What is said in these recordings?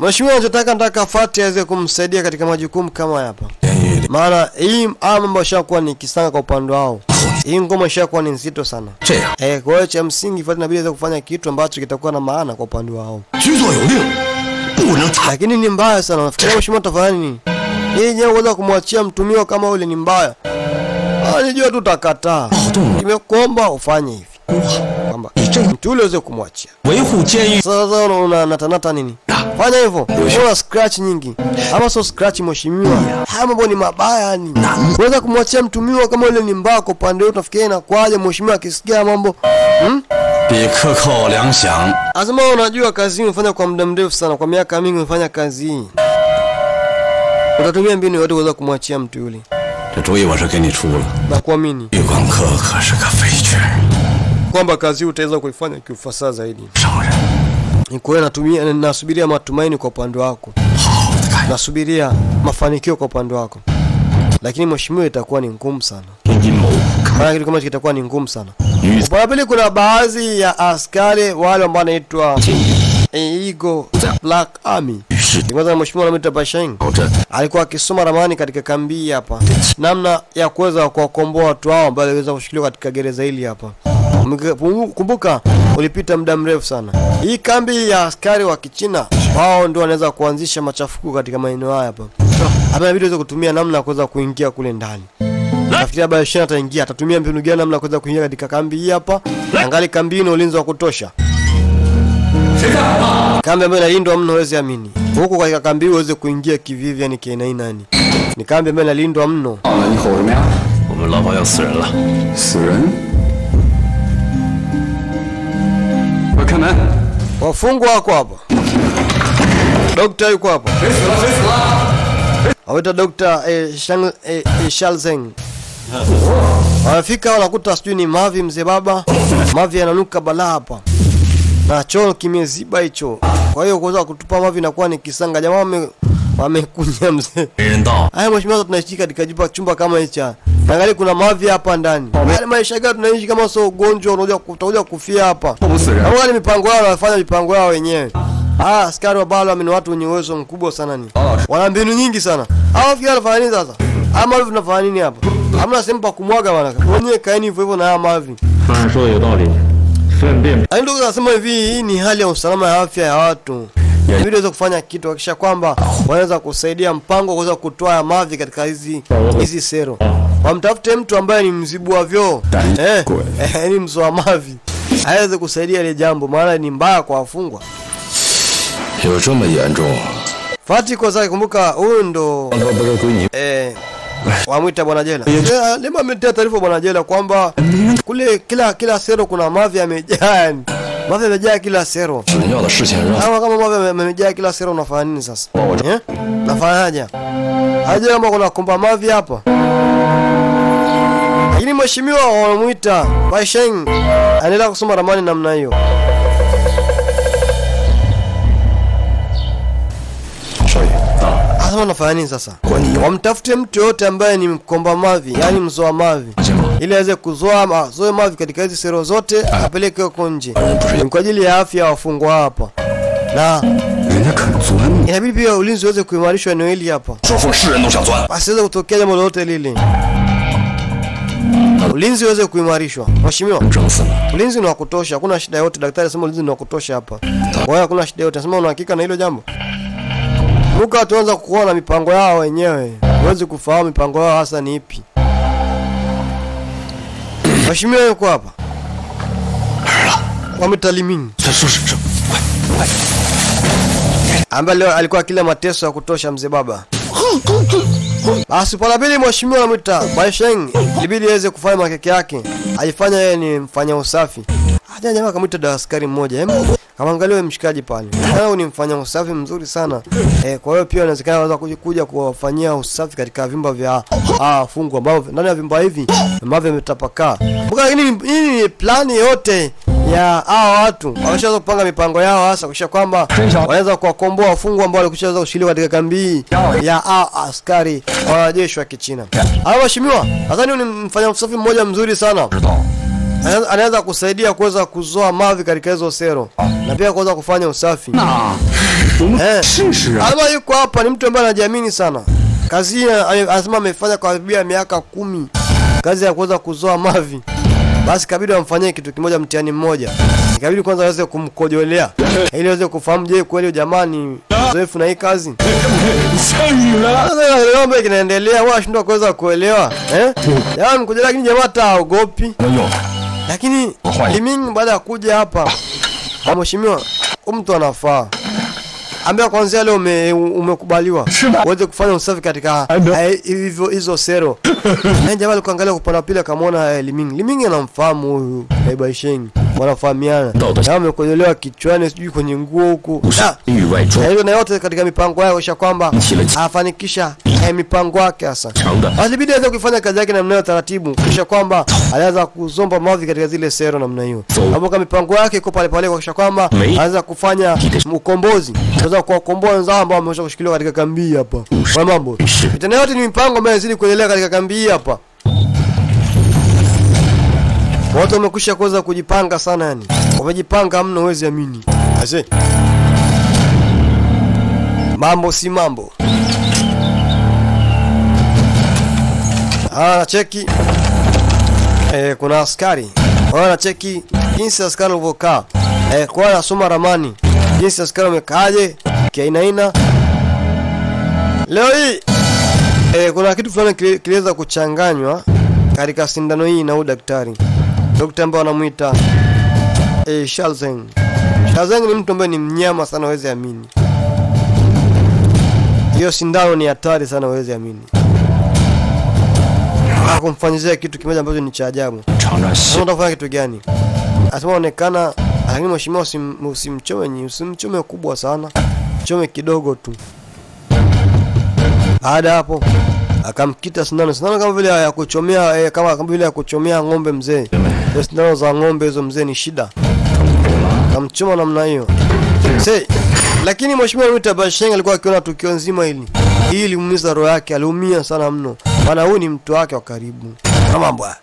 Mheshimiwa anachotaka nataka Fati aweze kumsaidia katika majukumu kama hapa, maana hii mambo yashakuwa ni kisanga kwa upande wao, hii ngoma ishakuwa ni nzito sana. Eh. Kwa hiyo cha msingi Fati inabidi aweze kufanya kitu ambacho kitakuwa na maana kwa upande wao, lakini ni mbaya sana. Nafikiria mheshimiwa tafanya nini? Hii nyewe uweza kumwachia mtumio kama yule ni mbaya, ah, alijua tu utakataa. Nimekuomba ufanye hivi. Kwamba mtu ule uweze kumwachia. Sasa unatanata nini? fanya hivyo bora scratch nyingi ama so scratch mheshimiwa haya mambo ni mabaya yani. unaweza kumwachia mtumiwa kama yule ni mbako pande yote nafikiria inakwaje mheshimiwa akisikia mambo hmm? Azima, unajua kazi hii umefanya kwa muda mrefu sana, kwa miaka mingi umefanya kazi hii, utatumia mbinu yote uweza kumwachia mtu yule. Nakuamini kwamba kazi hii utaweza kuifanya kiufasaha zaidi. Shara. Kwa natumia, nasubiria matumaini kwa upande wako, nasubiria mafanikio kwa upande wako, lakini mheshimiwa, itakuwa ni ngumu sana. kama kitu kama kitakuwa ni ngumu sana. Upande pili kuna baadhi ya askari wale ambao wanaitwa Eagle Black Army. Kwanza mheshimiwa Lamita Basheng alikuwa akisoma ramani katika kambi hapa, namna ya kuweza kuwakomboa watu hao ambao waliweza kushikiliwa katika gereza hili hapa. Kumbuka ulipita muda mrefu sana. Hii kambi ya askari wa Kichina, wao ndio wanaweza kuanzisha machafuko katika maeneo haya hapa. Hapa inabidi uweze kutumia namna ya kuweza kuingia kule ndani. Nafikiria bado Shina ataingia, atatumia mbinu gani namna ya kuweza kuingia katika kambi hii hapa. Angali kambi hii ina ulinzi wa kutosha. Kambi ambayo inalindwa mno, huwezi amini. Huko katika kambi hii uweze kuingia kivivi, yani kiainainani. Ni kambi ambayo inalindwa mno. Wafungwa wako hapa, dokta yuko hapa, awita dokta eh, eh, eh Shalzeng wanafika wanakuta sijui ni mavi mzee baba. Mavi yananuka balaa hapa. Na choo kimeziba hicho, kwa hiyo kuweza kutupa mavi inakuwa ni kisanga. Jamaa wamekunya mzee. Haya mheshimiwa, tunaishi katika chumba kama hicho Angalia kuna mavi hapa ndani. Yale yaani maisha gani tunaishi kama sio ugonjwa unaoja utakuja kufia hapa. Kama mipango yao wanafanya mipango yao wenyewe. Ah, askari wa bala ni watu wenye uwezo mkubwa sana ni. Wana mbinu nyingi sana. Hao fikira wanafanya nini sasa? Ama hivi tunafanya nini hapa? Hamna sehemu pa kumwaga bwana. Wenyewe kaeni hivyo hivyo na haya mavi. Yaani Ndio nasema hivi, hii ni hali ya usalama ya afya ya watu yeah. ili waweze kufanya kitu hakisha kwamba wanaweza kusaidia mpango kuweza kutoa mavi katika hizi hizi sero Yeah wamtafute mtu ambaye ni mzibu wa vyoo. Eh, ni yaani mzoa mavi aweze kusaidia ile jambo, maana ni mbaya kwa wafungwa. Fati kwa zake, kumbuka huyu ndo eh, wamwita bwana jela. Eh, ah, Lema ametia taarifa bwana jela kwamba kule kila kila sero kuna mavi yamejaa mavi yamejaa kila sero. Kama kama mavi yamejaa kila sero, unafanya nini sasa? Eh? Nafanyaje? Haja kama kuna kumba mavi hapa. Lakini mheshimiwa wanamuita Baisheng anaendelea kusoma ramani namna hiyo. Sasa ah. unafanya nini sasa? Wamtafute mtu yoyote ambaye ni mkomba mavi, yani mzoa mavi, ili aweze kuzoa ah, mazoe mavi katika hizi sero zote, apeleke huko nje. Kwa ajili ya afya ya wafungwa hapa. Na inabidi pia ulinzi uweze kuimarishwa eneo hili hapa, pasiweze kutokea jambo lolote lile. Ulinzi uweze kuimarishwa. Mheshimiwa, ulinzi ni wa kutosha, hakuna shida yote. Daktari anasema ulinzi ni wa kutosha hapa, kwa hiyo hakuna shida yote. Anasema una hakika na hilo jambo? Muka tuanza kuona mipango yao wenyewe, huwezi kufahamu mipango yao hasa ni ipi. Mheshimiwa yuko hapa, wametalimini ambaye leo alikuwa akila mateso ya kutosha mzee baba basi pala pili mheshimiwa anamwita Baisheng, ilibidi aweze kufanya makeke yake, ajifanya yeye ni mfanya usafi. Haja jamaa akamwita da askari mmoja, em, kamwangalia mshikaji pale, wewe ni mfanya usafi mzuri sana eh. Kwa hiyo pia inawezekana anaweza kuja kuwafanyia usafi katika vyumba vya ah fungu ambao ndani ya vyumba hivi ambavyo vimetapakaa. Mbona hii ni plani yote ya hawa watu wameshaweza kupanga mipango yao hasa kuhakikisha kwamba wanaweza kuwakomboa wafungwa ambao walikushaweza kushiriki katika kambi ya hawa askari wa wanajeshi wa Kichina. Hawa mheshimiwa, nadhani ni mfanya usafi mmoja mzuri sana. Anaweza kusaidia kuweza kuzoa mavi katika hizo sero na pia kuweza kufanya usafi. Eh, ama yuko hapa ni mtu ambaye anajiamini sana. Kazi hii, anasema amefanya kwa bibia miaka kumi. Kazi ya kuweza kuzoa mavi basi kabidi wamfanyie kitu kimoja, mtihani mmoja, ikabidi kwanza aweze kumkojolea ili aweze kufahamu, je, kweli jamaa ni mzoefu na hii kazi. Sasa kinaendelea, washindwa kuweza kuelewa eh, jamaa mkojolea, lakini jamaa taogopi. Lakini limingi baada ya kuja hapa, mheshimiwa, mtu anafaa ambayo kwanzia leo ume, umekubaliwa uweze kufanya usafi katika eh, hivyo hizo sero. Na jamaa alikuangalia kupanda pile, akamwona eh, Limingi. Limingi anamfahamu huyu eh, Ibaisheng, wanafahamiana. Na wamekojolewa kichwani, sijui kwenye nguo huko, ah. na yote katika mipango yao, kwamba afanikisha eh, mipango yake hasa.，Alibidi aweze kuifanya kazi yake namna hiyo taratibu, kisha kwamba alianza kuzomba mavi katika zile sero namna hiyo. Hapo kama mipango yake iko pale pale, kisha kwamba anaweza kufanya ukombozi, anaweza kuwakomboa wenzao ambao wameweza kushikiliwa katika kambi hapa. Kwa mambo tena, yote ni mipango ambayo inazidi kuendelea katika kambi hapa. Watu wamekwisha kuweza kujipanga sana, yani wamejipanga mno, huwezi amini. Ase mambo si mambo. Ah, cheki eh, kuna askari wana cheki jinsi askari walivyokaa eh, kwa anasoma ramani jinsi askari wamekaaje kiainaina. Leo hii eh, kuna kitu fulani kili- kiliweza kuchanganywa katika sindano hii na huyu daktari daktari ambaye wanamuita eh, Shalzeng. Shalzeng ni mtu ambaye ni mnyama sana, huwezi amini. Hiyo sindano ni hatari sana, huwezi amini hakumfanyizia kitu kimoja ambacho ni cha ajabu. Unataka kufanya kitu gani? Asema onekana, lakini mheshimiwa, usimchome usim usimchome kubwa sana, chome kidogo tu. Baada hapo akamkita sindano, sindano kama vile ya kuchomea eh, kama kama vile ya kuchomea ng'ombe mzee. Hizo sindano za ng'ombe hizo mzee ni shida, akamchoma namna hiyo. Sasa lakini Mheshimiwa Ruta Bashenga alikuwa akiona tukio nzima hili. Hii ilimuumiza roho yake, aliumia sana mno, maana huyu ni mtu wake wa karibu. Kama bwana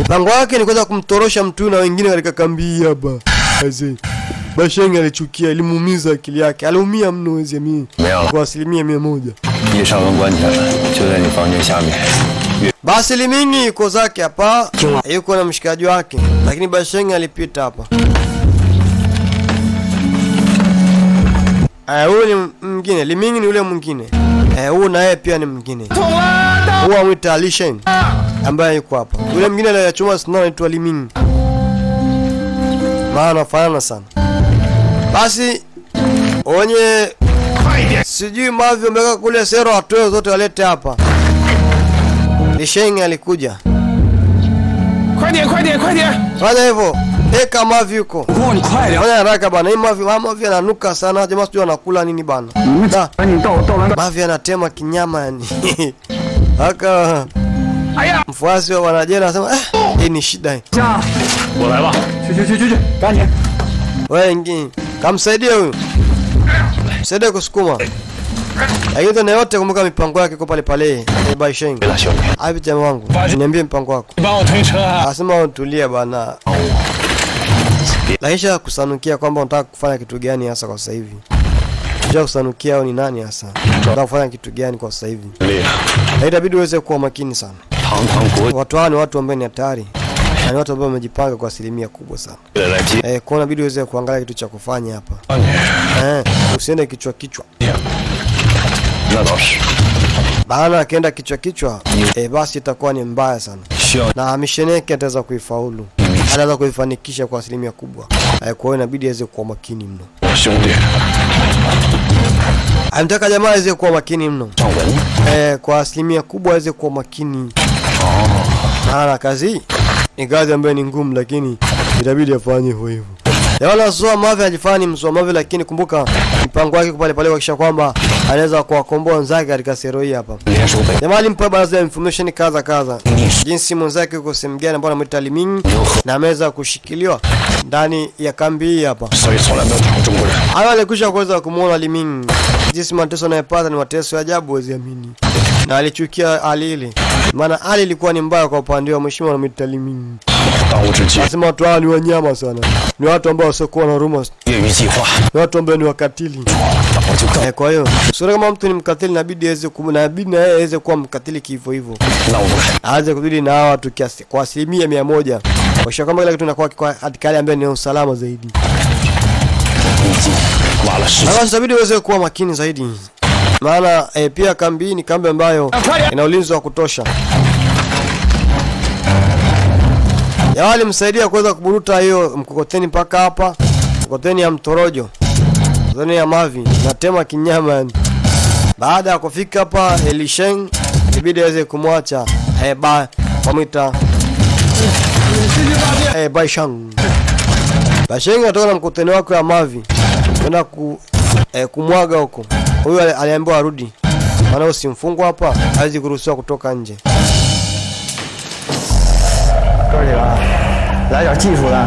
mpango wake ni kuweza kumtorosha mtu na wengine katika kambi hii hapa. Bashenga alichukia, ilimuumiza akili yake, aliumia mno wezi mimi kwa asilimia mia moja. Basi Limingi iko zake hapa, yuko na mshikaji wake, lakini Bashenga alipita hapa. Eh, huyu ni mwingine, limingi ni yule mwingine. Eh, huyu, na yeye pia ni mwingine, huwa mwita alishen ambaye yuko hapa. Yule mwingine anayechuma sindano anaitwa limingi, maana fanana sana. Basi onye sijui mavyo mpaka kule sero watoe zote walete hapa. Lishen alikuja, fanya hivyo. Peka mavi huko. Fanya haraka bana. Hii mavi haya mavi yananuka sana. Jamaa sijui anakula nini bana. Da. Mavi anatema kinyama yani. Aka mfuasi wa wanajena asema eh, hii ni shida hii. Wengi kamsaidia huyu, msaidie kusukuma lakini tena yote kumbuka mipango yake iko pale pale. Bye Sheng. Hapi jamaa wangu, niambie mpango wako. Anasema tulia bana. Lakisha kusanukia kwamba unataka kufanya kitu gani hasa kwa sasa hivi. Kisha kusanukia au ni nani hasa? Unataka kufanya kitu gani kwa sasa hivi? Na itabidi uweze kuwa makini sana. Watu hawa ni watu ambao ni hatari. Na ni watu ambao wamejipanga kwa asilimia kubwa sana. Eh, kwa inabidi uweze kuangalia kitu cha kufanya hapa. Eh, usiende kichwa kichwa. Bana akienda kichwa kichwa, eh, basi itakuwa ni mbaya sana. Na misheneke ataweza kuifaulu anaweza kuifanikisha kwa asilimia kubwa. Eh, kwa hiyo inabidi aweze kuwa makini mno. Amtaka jamaa aweze kuwa makini mno eh, kwa asilimia kubwa aweze kuwa makini, maana kazi ni kazi ambayo ni ngumu, lakini itabidi afanye hivyo hivyo. Lewana Zoa Mave ajifani mzoa Mave, lakini kumbuka mpango wake pale pale kuhakikisha kwamba anaweza kuwakomboa wenzake katika sero hii hapa. Jamani, mpa baraza ya information kaza kaza, jinsi mwenzake yuko sehemu gani ambao anamuita Limingi na ameweza kushikiliwa ndani ya kambi hii hapa. Hayo alikwisha kuweza kumuona Limingi, jinsi mateso anayepata ni mateso ya ajabu, huwezi amini na alichukia hali ile, maana hali ilikuwa ni mbaya kwa upande wa mheshimiwa Mtalimi lazima watu hawa ni wanyama sana, ni watu ambao wasiokuwa na huruma, ni watu ambao ni wakatili. Eh, kwa hiyo sura kama mtu ni mkatili, inabidi aweze inabidi na yeye aweze kuwa mkatili kihivyo hivyo, aweze kudili na hawa watu kiasi kwa asilimia mia moja. Kuhakikisha kwamba kila kitu inakuwa katika hali ambayo ni usalama zaidi. Sasa inabidi uweze kuwa makini zaidi, maana e, pia kambi ni kambi ambayo ina ulinzi wa kutosha. Ya walimsaidia kuweza kuburuta hiyo mkokoteni mpaka hapa, mkokoteni ya mtorojo, mkokoteni ya mavi na tema kinyama yani. Baada ya kufika hapa Elisheng, ibidi aweze kumwacha eh, ba wamwita eh, Baishang. Anatoka na mkokoteni wake wa mavi kwenda ku, eh, kumwaga huko. Huyu ali- aliambiwa arudi, maana usimfungwa hapa, hawezi kuruhusiwa kutoka nje. 哥儿几个，来点技术的。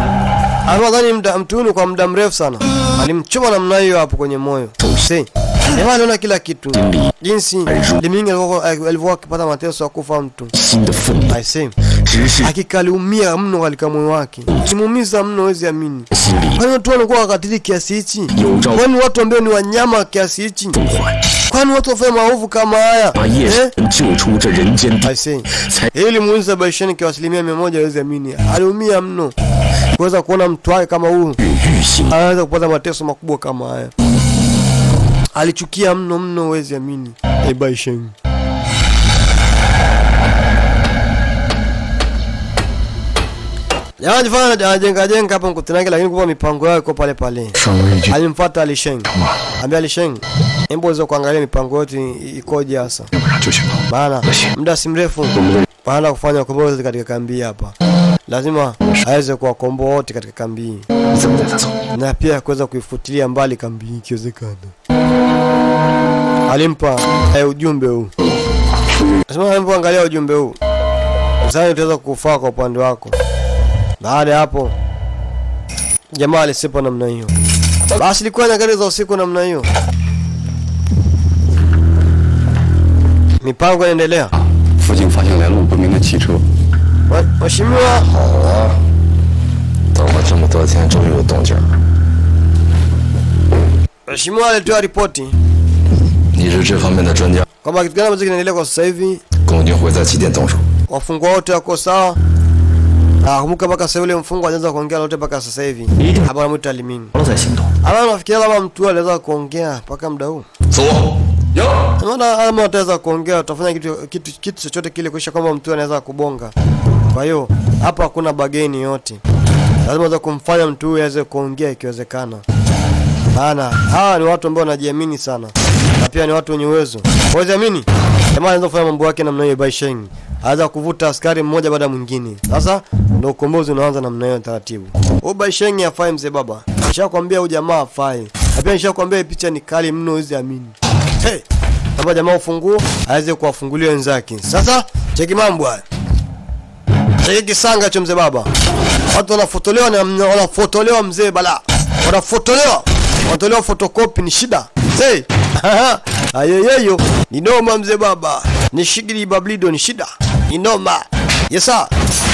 Nadhani mda- mtu huyu ni kwa muda mrefu sana alimchoma namna hiyo hapo kwenye moyo. Si. jamaa anaona kila kitu, jinsi Limingi alivyokuwa akipata mateso ya kufa mtu. I see. Hakika aliumia mno katika moyo wake, simuumiza mno, wezi amini. Kwani watu wanakuwa wakatili kiasi hichi? Kwani watu ambao ni wanyama kiasi hichi? Kwani watu wafanya maovu kama haya? Eh? Hii Baishani kwa asilimia mia moja, wezi amini, aliumia mno. Kuweza kuona mtu wake kama huyu. Anaweza kupata mateso makubwa kama haya alichukia mno mno, wezi amini. Ebaisheng Jamaa anajenga jenga hapo mkutanake, lakini kwa mipango yao iko pale pale. Alimfuata Alisheng, ambia Alisheng, embo hizo kuangalia mipango yote ikoje hasa, Bana, muda si mrefu Bana kufanya ukombozi katika kambi hapa. Lazima aweze kuwakomboa wote katika kambi na pia kuweza kuifutilia mbali kambi ikiwezekana alimpa eh, ujumbe huu, asema alipoangalia ujumbe huu, msani utaweza kufaa kwa upande wako. Baada ya hapo, jamaa alisipa namna hiyo. Basi ilikuwa nyakati za usiku namna hiyo, mipango inaendelea. Mheshimiwa, Mheshimiwa alitoa ripoti. Kwamba kitu gani ambacho kinaendelea kwa sasa hivi, wafungwa wote wako sawa. Ah, kumbuka mpaka sasa yule mfungwa anaanza kuongea lote mpaka sasa hivi, habari mtu alimini. Ama nafikiria kama mtu aliweza kuongea mpaka muda huu? Maana ama wataweza kuongea, utafanya kitu kitu kitu chochote kile kuisha kwamba mtu anaweza kubonga. Kwa hiyo hapa hakuna bageni yote, lazima za kumfanya mtu huyu aweze kuongea ikiwezekana. Maana hawa ni watu ambao wanajiamini sana. Na pia ni watu wenye uwezo. Huwezi amini? Jamaa anaweza kufanya mambo yake namna hiyo Baisheng. Anaweza kuvuta askari mmoja baada ya mwingine. Sasa ndio ukombozi unaanza namna hiyo taratibu. Huyu Baisheng afai mzee baba. Nishakwambia huyu jamaa afai. Na pia nishakwambia picha ni kali mno hizi amini. Hey! Kama jamaa ufunguo aweze kuwafungulia wenzake. Sasa cheki mambo haya. Cheki kisanga cha mzee baba. Watu wanafotolewa na wanafotolewa mzee bala. Wanafotolewa watolewa fotokopi ni shida. Hey. ayoyeyo ni noma mzee baba. Ni shigiri bablido ni shida. Ni noma. Yesa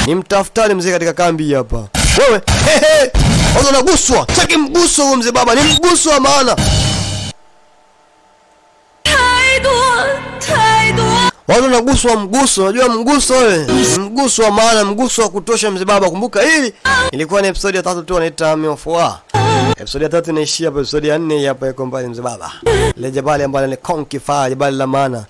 ni nimtafutane mzee katika kambi hapa. Wewe hehe wazo naguswa taki mguso huo mzee baba. Ni mguso wa maana. Watu naguswa wa mguso. Unajua mguso wewe mguso wa maana mguso wa kutosha mzee baba. Kumbuka hili ilikuwa ni episode ya tatu tu wanaita miofoa Episode ya tatu inaishia hapo, episode ya nne hapa iko mbali mzee baba. Ile jabali ambalo ni Konki fa, jabali la maana.